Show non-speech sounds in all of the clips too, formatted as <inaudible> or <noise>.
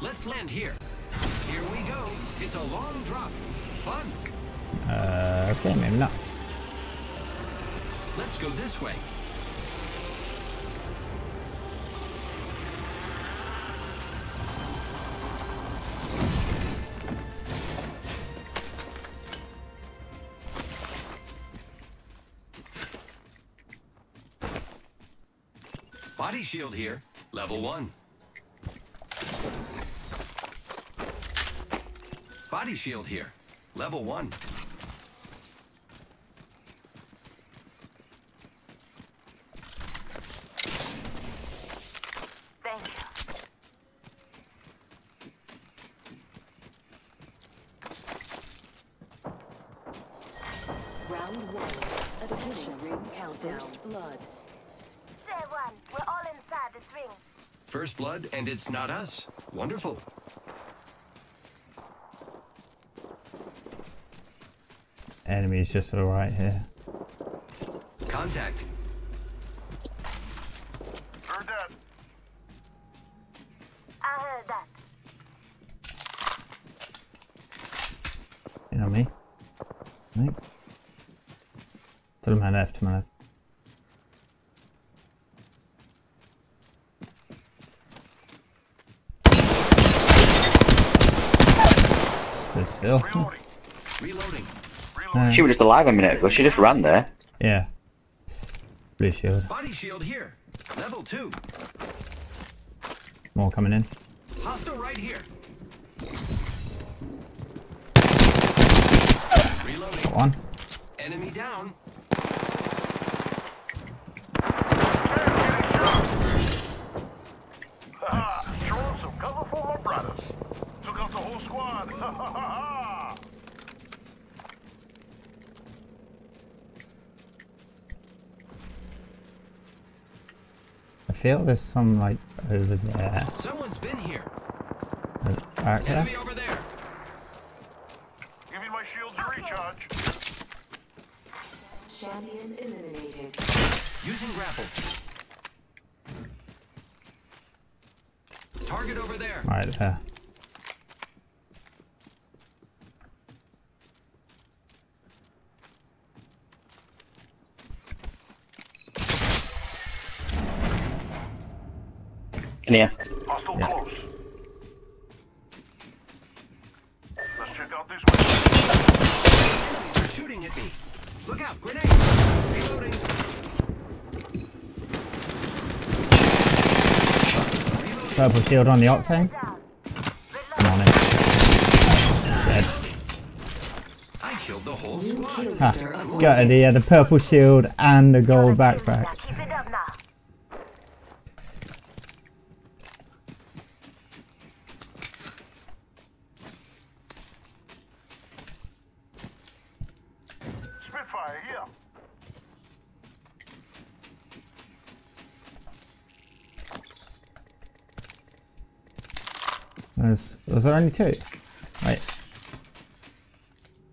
Let's land here. Here we go. It's a long drop. Fun. Uh, okay, maybe not. Let's go this way. Body shield here. Level one. Body shield here. Level one. Thank you. Round one. Attention ring countdown. First blood. Say one. We're all inside this ring. First blood, and it's not us. Wonderful. Enemies just the right here. Contact. Heard that. I heard that. You know me? Me? To my left, to my left. Stood still. Reloading. Reloading. Reloading. She was just alive a minute ago. She just ran there. Yeah. Blue shield. Body shield here. Level two. More coming in. Hostile right here. Reloading. Got one. Enemy down. Ah, throwing some cover for my brothers. Took out the whole squad. <laughs> Ha ha ha ha. I feel there's some like over there. Someone's been here. Back there. Enemy over there. Giving my shields a recharge. Champion eliminated. Using grapple. Target over there. Right there. In here. Hostile Yeah. close. Let's check out this way. Enemies are shooting at me. Look out, grenade. Reloading. Reloading. Purple shield on the octane. Down. Come on in. Dead. I killed the whole squad. Ha. leader of Gutted. He had uh, a purple shield and the gold backpack. Was, was there only two? Wait.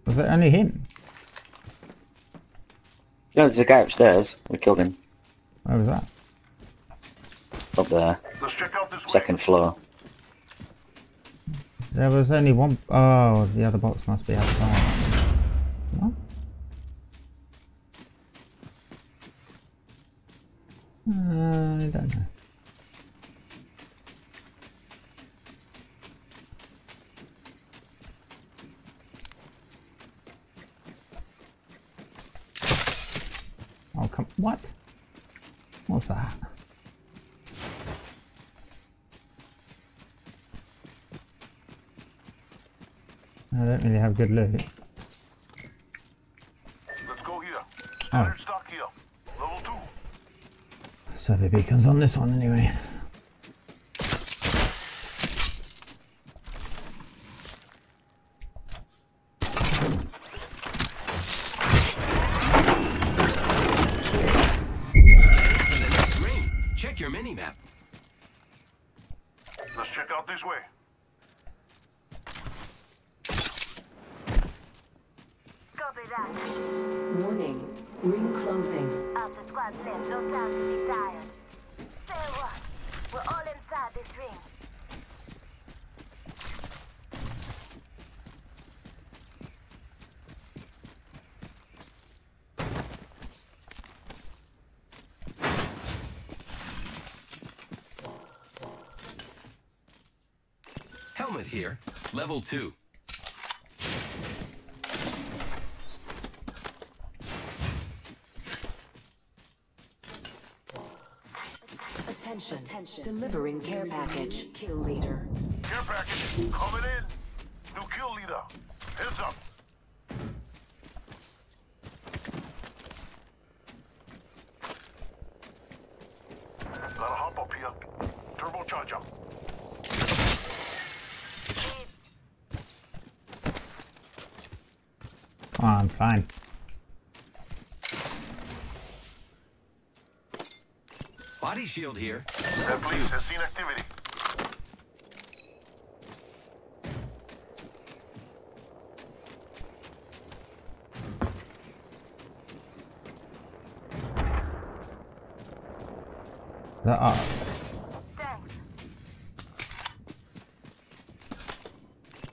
Was it only him? No, there's a guy upstairs. We killed him. Where was that? Up there. Let's check out this way. Second floor. There was only one. Oh, the other box must be outside. No? Uh, I don't know. Oh come! What? What's that? I don't really have good loot. Let's go here. Oh. Standard stock here. Level two. Survey beacons on this one anyway. Helmet here. Level 2. Attention. Attention. Delivering care package. Kill leader. Care package coming in. New kill leader. Heads up. Gotta hop up here. Turbocharger. Leaves. Oh, I'm fine. Body shield here. That police has seen activity. Is that ours? Thanks.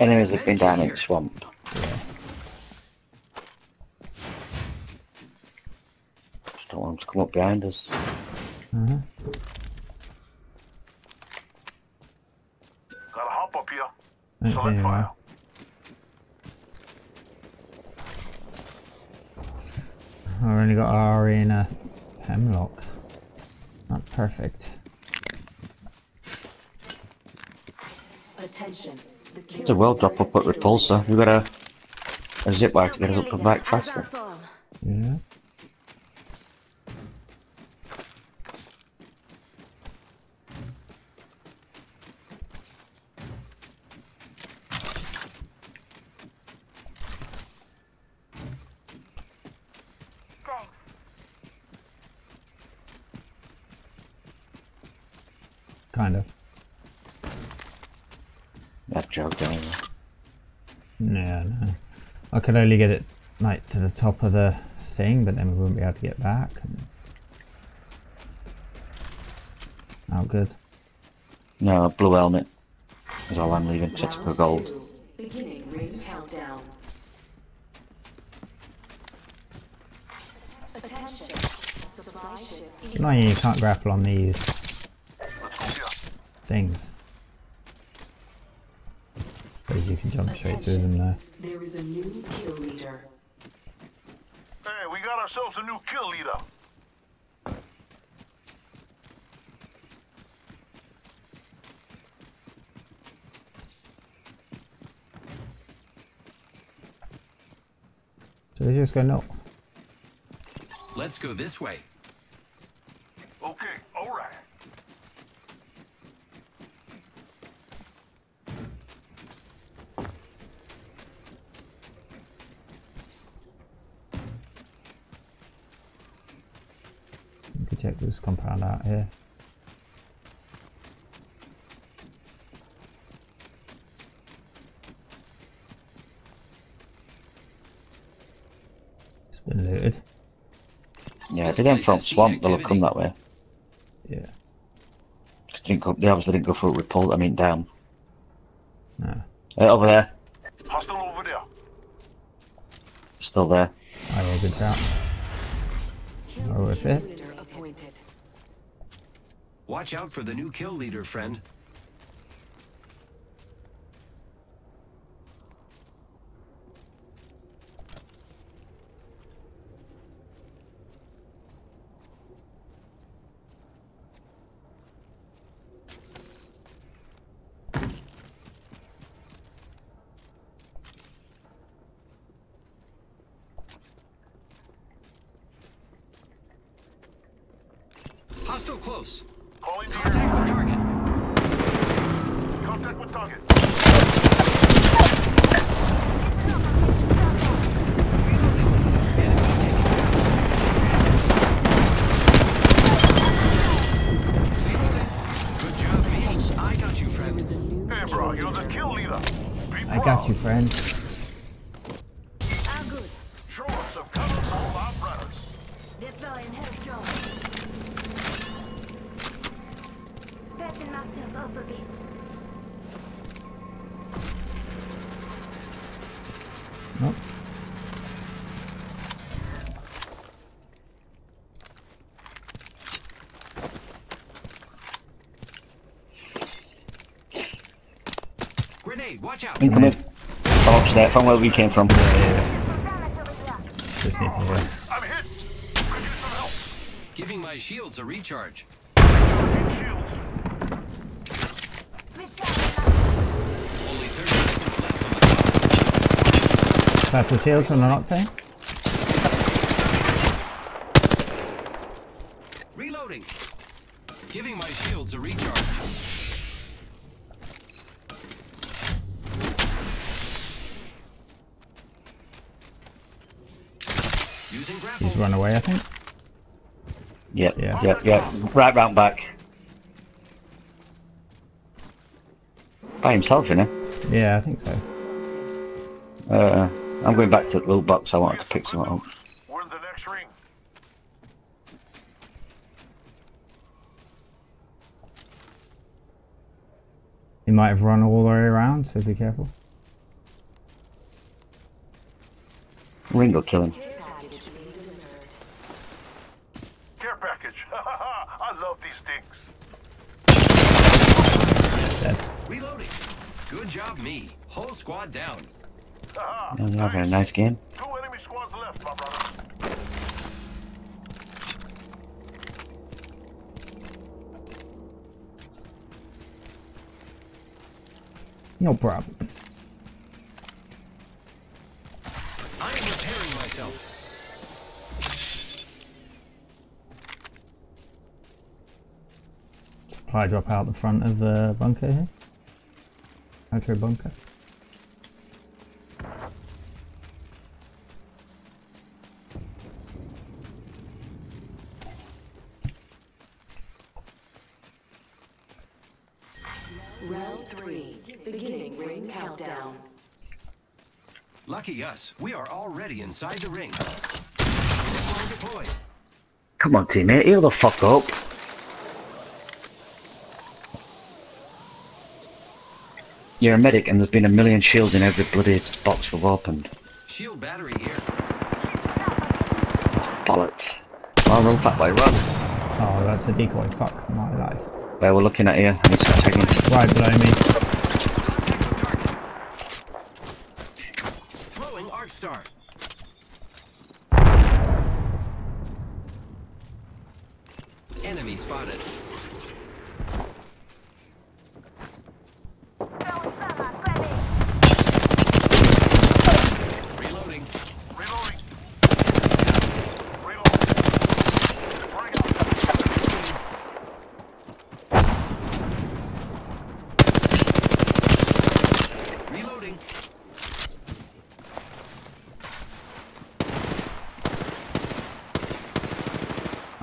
Enemies have been down in the swamp. Yeah. Just don't want them to come up behind us. Uh-huh. Gotta hop up here. Don't Select anyone. fire. I've only got R in a Hemlok. Not perfect. Attention. The It's a well drop up at been repulsor. We've got a, a zip wire to get us up and back faster. Yeah. Thanks. Kind of. That joke down there. Yeah, no. I could only get it like to the top of the thing, but then we wouldn't be able to get back. Oh, good. No, blue helmet. Is all I'm leaving. Sets Round for gold. two. Beginning ring countdown. Attention. Supply ship. It's annoying you can't grapple on these Let's go here. Things. But you can jump straight through them though. There is a new kill leader. Hey, we got ourselves a new kill leader. So we just go north. Let's go this way. Okay, alright. You can check this compound out here. It's been looted. Yeah, if they didn't from swamp. They'll have come that way. Yeah. 'Cause They, didn't go, they obviously didn't go for a repul. I mean, down. No. Uh, over there. Hostile over there. Still there. Oh yeah, good shout. Kill, Oh, with it? Watch out for the new kill leader, friend. Hostile close. Calling the Contact with target. Contact with target. Enemy taken down. Good job, me. I got you, friend. Patching myself up a bit. Nope. Grenade Grenade, watch out. Incoming. Oh, upstairs, from where we came from. Some damage over here. Just need to heal. I'm hit. Could use some help. Giving my shields a recharge. Need shields. Recharging my Only 30 seconds left on the clock. Purple shields on an octane. Reloading. Giving my shields a recharge. Using grapple. He's run away, I think. Yep, Yeah. yep, yep. Right round back. By himself, you know? Yeah, I think so. Uh, I'm going back to the little box. I wanted to pick something up. We're in the next ring. He might have run all the way around, so be careful. Ring will kill him. Care package. Care package. <laughs> I love these things. Dead. Reloading. Good job, me. Whole squad down. Haha, Yeah, you having a nice game. Two enemy squads left, my brother. No problem. I am repairing myself. Supply drop out the front of the bunker here. Outro bunker. Round three. Beginning ring countdown. Lucky us. We are already inside the ring. Deploy, deploy. Come on, teammate, heal the fuck up. You're a medic and there's been a million shields in every bloody box we've opened. Shield battery here. Bollocks. Oh, run fat boy, run. Oh, that's a decoy. Fuck my life. Where we're looking at here, and it's tagging. Right below me. Contact with target. Throwing arc star. Enemy spotted. throwing thermite grenade. Reloading. Reloading. Reloading. Bring out. Reloading.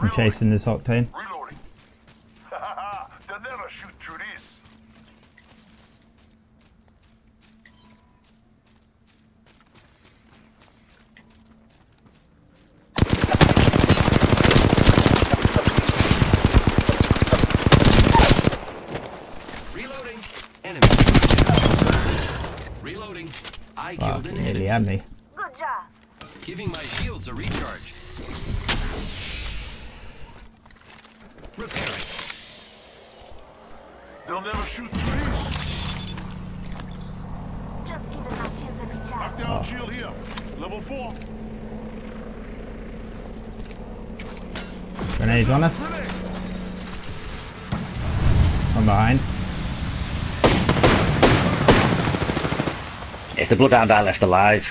I'm chasing this octane. Reloading. They'll never shoot through this. Reloading. Enemy. Reloading. I Fuck, killed an enemy. had me. Good job. Giving my shields a recharge. Repairing. They'll never shoot through this. Just giving my shields a recharge. Down shield here. Level four. Grenades on us. Grenade. From behind. It's the Bloodhound I left alive.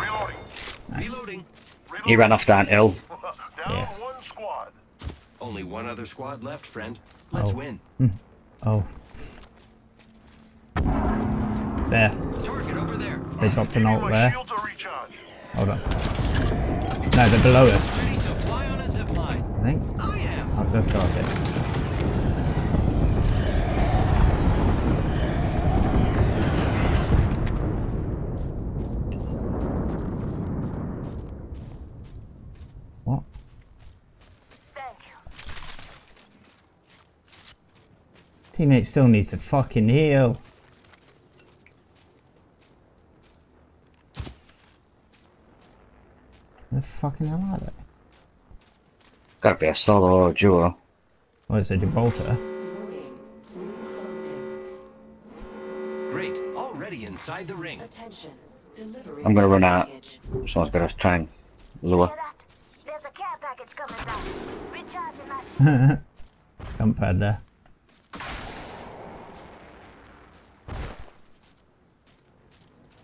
Reloading. Reloading. He ran off down hill. Down Yeah. one squad. Only one other squad left, friend. Let's Oh. win. Hmm. Oh. There. Target over there. They dropped an Give ult there. shields a recharge. Hold on. No, they're below us, Ready to fly on a. I think. I am. Oh, let's go up here. What? Thank you. Teammate still needs to fucking heal. Where the fucking hell are they? Gotta be a solo or a duo. Oh, it's a Gibraltar. Great, already inside the ring. Attention. Delivering I'm gonna run out. package. Someone's got to try and lure. that? There's a care package coming back. Recharging my shields. <laughs> Jump pad there.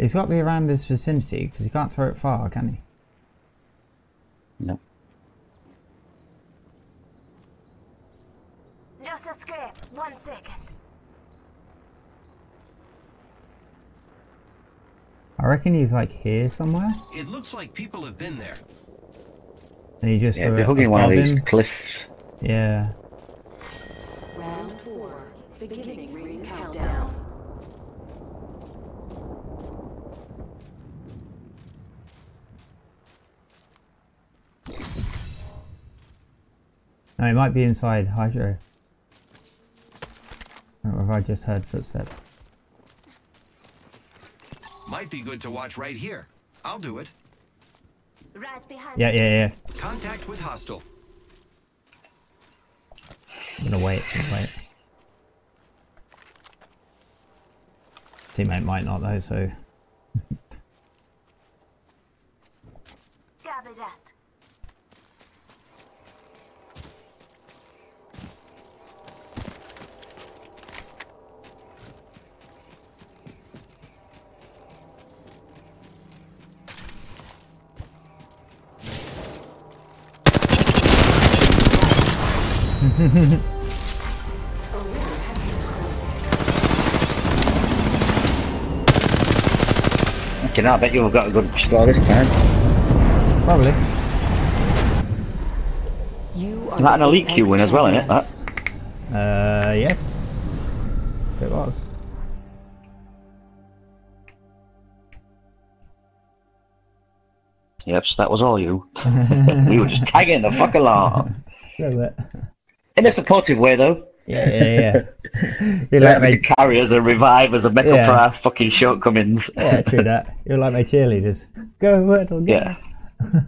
He's got to be around this vicinity because he can't throw it far, can he? No. Just a scrape. One second. I reckon he's like here somewhere, It looks like people have been there. and he just Yeah, threw if you're hugging one of these him. cliffs, Yeah. Round four. Beginning ring countdown. No, he might be inside Hydro. Or have I just heard footsteps? Might be good to watch right here. I'll do it. Right behind Yeah, yeah, yeah. Contact with hostile. I'm gonna wait, I'm gonna wait. Teammate might not though, so you know, I bet you've got a good score this time. probably. You are Is that an elite queue win as well, innit, champions. Uh, yes, it was. Yep, so that was all you. <laughs> we were just tagging the fuck along. <laughs> In a supportive way, though. Yeah, yeah, yeah. you <laughs> You're like my us and revive us and make up Yeah. for our fucking shortcomings. yeah, true that. <laughs> You're like my cheerleaders. Go, Waddler, go. Yeah. <laughs>